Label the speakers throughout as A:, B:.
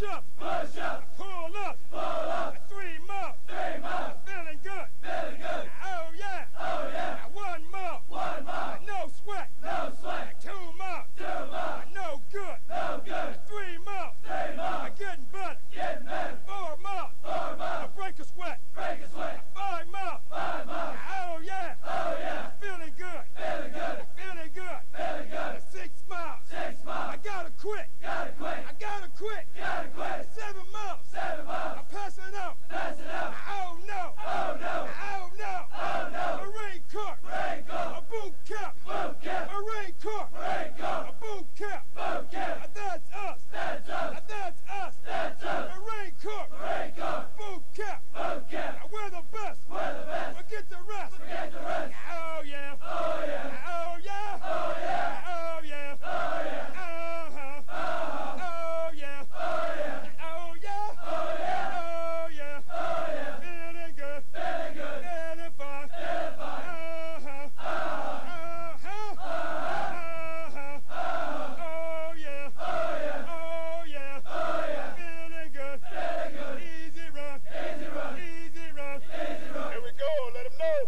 A: lust. Three more. Three more. Feeling good. Feeling good. Oh yeah. Oh yeah. One more. One more. No sweat. No sweat. Two more. Two more. No good. No good. Three more. Three more. Getting better. Getting better. Four more. Four more. Break a sweat. Break a sweat. Five more. Five more. Oh yeah. Oh yeah. Feeling good. Feeling good. Feeling good. Feeling good. Six more. I gotta quit. I gotta quit. Seven more. I'm passing out. Oh no. Oh no. Marine Corps. A boot camp. Marine Corps. A boot camp. That's us. That's us. Marine Corps. Boot camp. We're the best. Forget the rest. Oh yeah. Oh yeah. Oh yeah. Uh-huh. Oh yeah. Oh yeah. Oh yeah. Feeling good. Feeling fine. Uh-huh. Uh-huh. Uh-huh. Oh yeah. Oh yeah. Feeling good. Easy run. Easy run. Here we go. Let 'em know.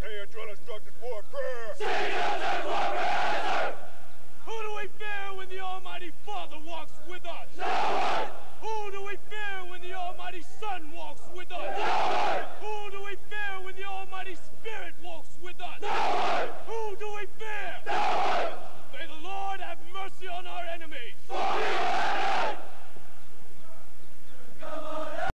A: Hey, your drill instructed war prayer.
B: Who do we fear when the Almighty Father walks with us?